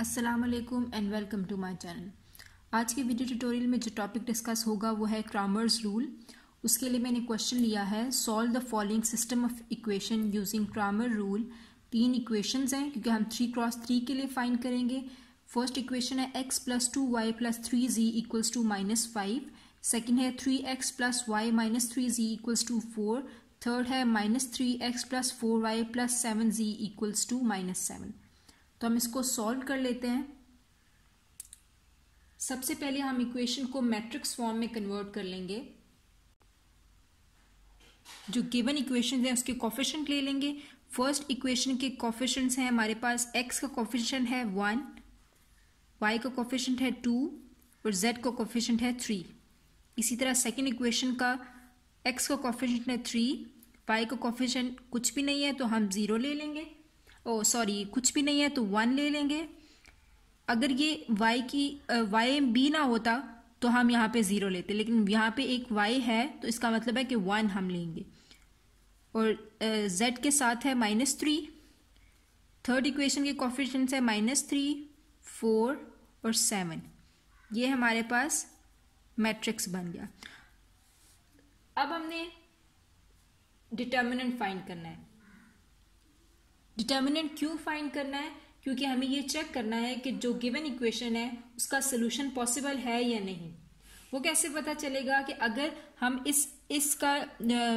अस्सलाम and welcome to my channel आज के वीडियो ट्यूटोरियल में जो टॉपिक डिस्कस होगा वो है क्रामर्स रूल उसके लिए मैंने क्वेश्चन लिया है solve the following system of equation using Cramer rule तीन इक्वेशंस हैं, क्योंकि हम थ्री क्रॉस थ्री के लिए फाइंड करेंगे. फ़र्स्ट इक्वेशन है x plus two y plus three z equals to minus five second है three x plus y minus three z equals to four third है minus three x plus four y plus seven z equals to minus seven तो हम इसको solve कर लेते हैं। सबसे पहले हम इक्वेशन को मैट्रिक्स फॉर्म में कन्वर्ट कर लेंगे। जो गिवन इक्वेशन है, उसके कॉफिशेंट ले लेंगे। फ़र्स्ट इक्वेशन के कॉफिशेंट्स हैं, हमारे पास एक्स का कॉफिशेंट है वन वाई का कॉफिशेंट है टू और जेड का कॉफिशेंट है थ्री इसी तरह सेकेंड इक्वेशन का एक्स का कॉफिशेंट है थ्री वाई का कॉफिशेंट कुछ भी नहीं है तो हम ज़ीरो ले लेंगे। ओ सॉरी कुछ भी नहीं है तो वन ले लेंगे। अगर ये y की y बी ना होता तो हम यहाँ पे ज़ीरो लेते। लेकिन यहाँ पे एक y है तो इसका मतलब है कि वन हम लेंगे। और z के साथ है माइनस थ्री थर्ड इक्वेशन के कॉफिशेंट्स है माइनस थ्री फोर और सेवन ये हमारे पास मैट्रिक्स बन गया। अब हमने डिटर्मिनेंट फाइंड करना है। डिटर्मिनेंट क्यों फाइंड करना है? क्योंकि हमें ये चेक करना है कि जो गिवन इक्वेशन है, उसका सोल्यूशन पॉसिबल है या नहीं। वो कैसे पता चलेगा कि अगर हम इस, इसका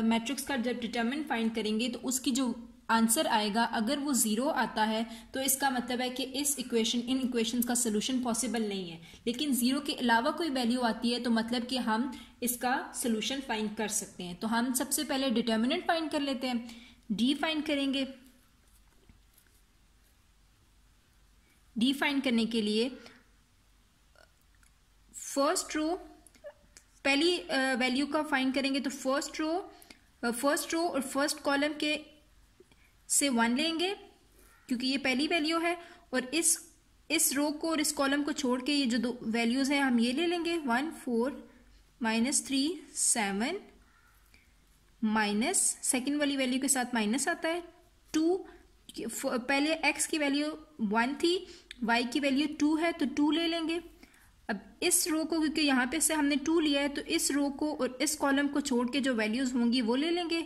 मैट्रिक्स का जब डिटर्मिनेंट फाइंड करेंगे तो उसकी जो आंसर आएगा, अगर वो ज़ीरो आता है तो इसका मतलब है कि इस इक्वेशन इन इक्वेशन का सोल्यूशन पॉसिबल नहीं है। लेकिन ज़ीरो के अलावा कोई वैल्यू आती है तो मतलब कि हम इसका सोल्यूशन फाइंड कर सकते हैं। तो हम सबसे पहले डिटर्मिनेंट फाइंड कर लेते हैं। डी फाइंड करेंगे। डी फाइंड करने के लिए फ़र्स्ट रो पहली वैल्यू का फाइंड करेंगे तो फ़र्स्ट रो फ़र्स्ट रो और फ़र्स्ट कॉलम के से वन लेंगे, क्योंकि ये पहली वैल्यू है, और इस इस रो को और इस कॉलम को छोड़ के ये जो दो वैल्यूज़ हैं, हम ये ले लेंगे। One, four minus three seven minus second वाली वैल्यू के साथ माइनस आता है। टू पहले एक्स की वैल्यू वन थी वाई की वैल्यू टू है तो टू ले लेंगे। अब इस रो को, क्योंकि यहाँ पे से हमने टू लिया है तो इस रो को और इस कॉलम को छोड़ के जो वैल्यूज़ होंगी, वो ले लेंगे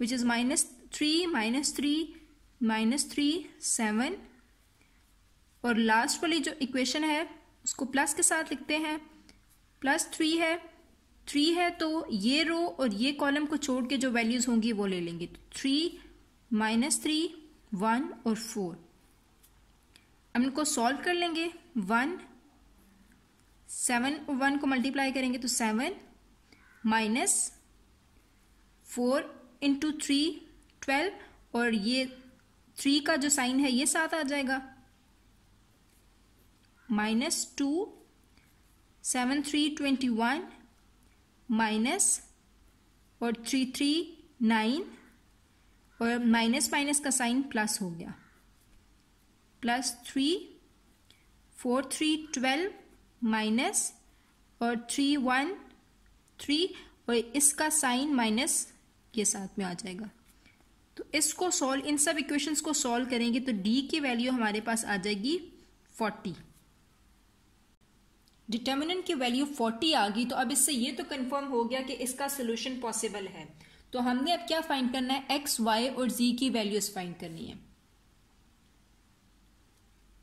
which is minus three minus three minus three seven और लास्ट वाली जो इक्वेशन है, उसको प्लस के साथ लिखते हैं। प्लस थ्री है थ्री है तो ये रो और ये कॉलम को छोड़ के जो वैल्यूज़ होंगी वो ले लेंगे। तो थ्री माइनस थ्री वन और फोर हम इनको सॉल्व कर लेंगे। वन सेवन और वन को मल्टीप्लाई करेंगे तो seven minus four into three twelve और ये थ्री का जो साइन है, ये साथ आ जाएगा। Minus two, seven three twenty one, minus और थ्री थ्री नाइन, और माइनस माइनस का साइन प्लस हो गया। Plus three, four three twelve, minus और थ्री वन, थ्री, और इसका साइन माइनस ये साथ में आ जाएगा। तो इसको सॉल्व इन सब इक्वेशंस को सॉल्व करेंगे तो डी की वैल्यू हमारे पास आ जाएगी फोर्टी डिटर्मिनेंट की वैल्यू फोर्टी आ गई तो अब इससे ये तो कंफर्म हो गया कि इसका सोल्यूशन पॉसिबल है। तो हमने अब क्या फाइंड करना है? एक्स वाई और जी की वैल्यूज़ फाइंड करनी है।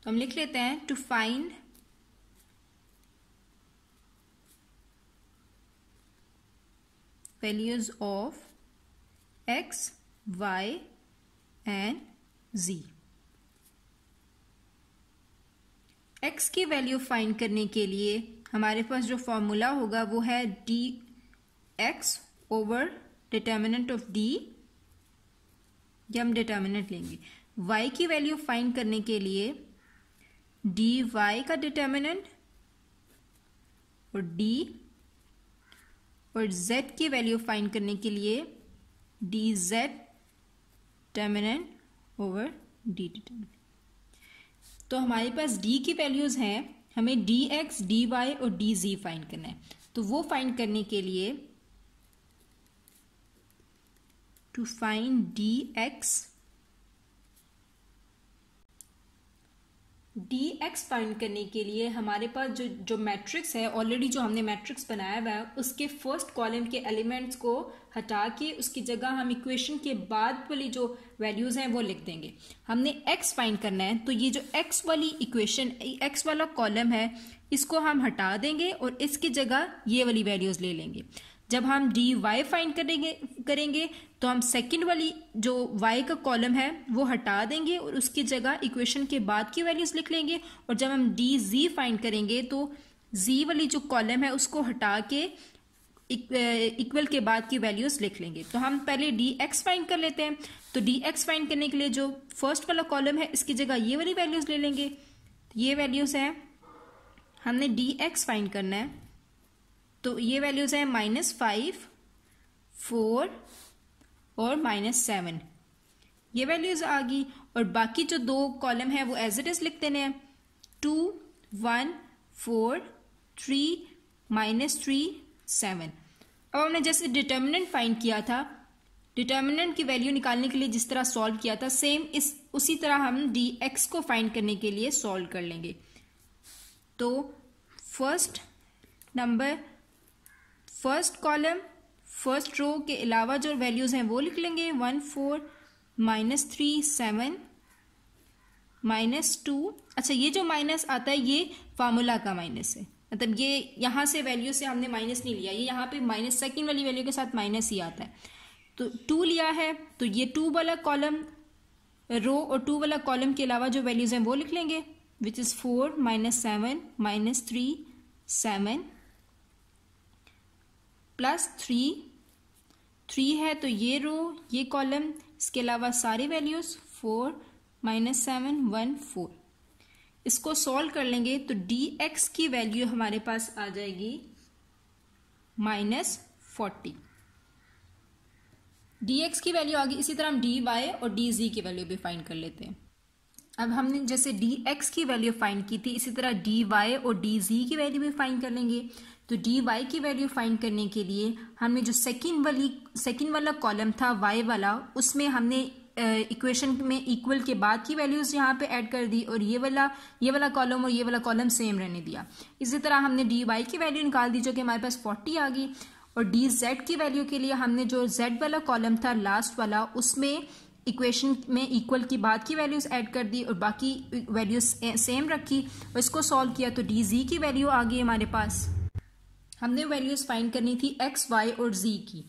तो हम लिख लेते हैं to find values of x y and z x की वैल्यू फाइंड करने के लिए हमारे पास जो फॉर्मूला होगा वो है D x over determinant of D या हम डिटर्मिनेंट लेंगे। Y की वैल्यू फाइंड करने के लिए डी वाई का डिटर्मिनेंट और डी और z की वैल्यू फाइंड करने के लिए D z determinant over D determinant तो हमारे पास डी की वैल्यूज़ हैं, हमें डी एक्स डी वाई और डी जी फाइंड करना है। तो वो फाइंड करने के लिए to find D x D x find करने के लिए हमारे पास जो जो मैट्रिक्स है ऑलरेडी जो हमने मैट्रिक्स बनाया हुआ है, उसके फ़र्स्ट कॉलम के एलिमेंट्स को हटा के उसकी जगह हम इक्वेशन के बाद वाली जो वैल्यूज़ हैं वो लिख देंगे। हमने एक्स फाइंड करना है तो ये जो एक्स वाली इक्वेशन एक्स वाला कॉलम है, इसको हम हटा देंगे और इसकी जगह ये वाली वैल्यूज़ ले लेंगे। जब हम डी वाई फाइंड करेंगे करेंगे तो हम सेकंड वाली जो वाई का कॉलम है, वो हटा देंगे और उसकी जगह इक्वेशन के बाद की वैल्यूज़ लिख लेंगे। और जब हम डी जी फाइंड करेंगे तो जी वाली जो कॉलम है, उसको हटा के इक्वल के बाद की वैल्यूज़ लिख लेंगे। तो हम पहले डी एक्स फाइंड कर लेते हैं। तो डी एक्स फाइंड करने के लिए जो फ़र्स्ट वाला कॉलम है, इसकी जगह ये वाली वैल्यूज़ ले लेंगे। ये वैल्यूज़ है, हमने डी एक्स फाइंड करना है। तो ये वैल्यूज़ है माइनस फाइव फोर और माइनस सेवन ये वैल्यूज़ आ गई और बाकी जो दो कॉलम है वो एज इट इज़ लिख देने हैं। Two one four three minus three seven अब हमने जैसे डिटर्मिनेंट फाइंड किया था डिटर्मिनेंट की वैल्यू निकालने के लिए जिस तरह सॉल्व किया था सेम इस, उसी तरह हम डी एक्स को फाइंड करने के लिए सॉल्व कर लेंगे। तो first number first column, first row के अलावा जो वैल्यूज़ हैं वो लिख लेंगे। One, four, minus three, seven, minus two. अच्छा ये जो माइनस आता है, ये फार्मूला का माइनस है। मतलब ये यहाँ से वैल्यू से हमने माइनस नहीं लिया, ये यहाँ पे माइनस सेकेंड वाली वैल्यू के साथ माइनस ही आता है। तो टू लिया है तो ये टू वाला कॉलम रो और टू वाला कॉलम के अलावा जो वैल्यूज़ हैं वो लिख लेंगे which is four minus seven minus three seven plus three three है तो ये रो ये कॉलम इसके अलावा सारी values four minus seven one four इसको सॉल्व कर लेंगे तो डी एक्स की वैल्यू हमारे पास आ जाएगी माइनस फोर्टी डी एक्स की वैल्यू आ गई इसी तरह हम डी वाई और डी जी की वैल्यू भी फाइंड कर लेते हैं. अब हमने जैसे डी एक्स की वैल्यू फाइंड की थी, इसी तरह डी वाई और डी जी की वैल्यू भी फाइंड कर लेंगे. तो डी वाई की वैल्यू फाइंड करने के लिए हमने जो सेकेंड वाली सेकेंड वाला कॉलम था वाई वाला उसमें हमने इक्वेशन uh, में इक्वल के बाद की वैल्यूज़ यहाँ पे ऐड कर दी और ये वाला ये वाला कॉलम और ये वाला कॉलम सेम रहने दिया। इसी तरह हमने डी वाई की वैल्यू निकाल दी जो कि हमारे पास फोर्टी आ गई और डी जेड की वैल्यू के लिए हमने जो जेड वाला कॉलम था लास्ट वाला उसमें इक्वेशन में इक्वल की बाद की वैल्यूज़ ऐड कर दी और बाकी वैल्यूज़ सेम रखी और इसको सॉल्व किया तो डी जी की वैल्यू आ गई हमारे पास। हमने वैल्यूज़ फाइंड करनी थी एक्स वाई और जी की।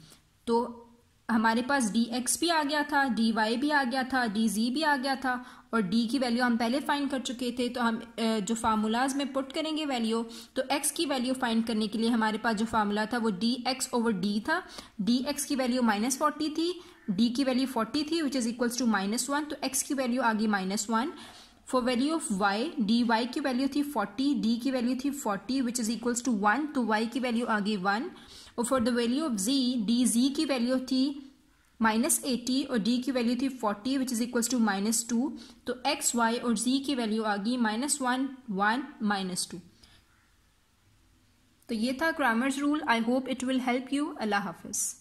तो हमारे पास डी एक्स भी आ गया था डी वाई भी आ गया था डी जी भी आ गया था और डी की वैल्यू हम पहले फाइंड कर चुके थे। तो हम जो फार्मूलाज में पुट करेंगे वैल्यू तो एक्स की वैल्यू फाइंड करने के लिए हमारे पास जो फार्मूला था वो डी एक्स ओवर डी था। डी एक्स की वैल्यू माइनस फोर्टी थी डी की वैल्यू फोर्टी थी which is equals to minus one तो एक्स की वैल्यू आ गई minus one for value of y D y की वैल्यू थी 40 d की वैल्यू थी 40 विच इज़ इक्वल्स टू 1 तो y की वैल्यू आ गई 1 और for the value of z D z की वैल्यू थी माइनस एटी और d की वैल्यू थी 40 which is equals to minus two तो x, y और z की वैल्यू आ गई minus one one minus two तो ये था Cramer's rule I hope it will help you अल्लाह हाफिज़.